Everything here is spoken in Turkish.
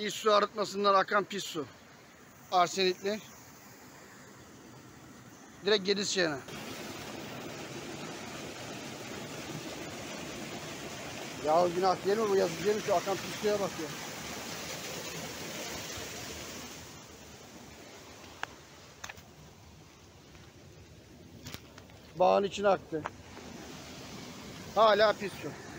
İyi su arıtmasından akan pis su. Arsenikli. Direkt Gediz çayına. Ya günah değil mi bu yazık değil mi şu akan pis suya bak ya. Bağın içine aktı. Hala pis su.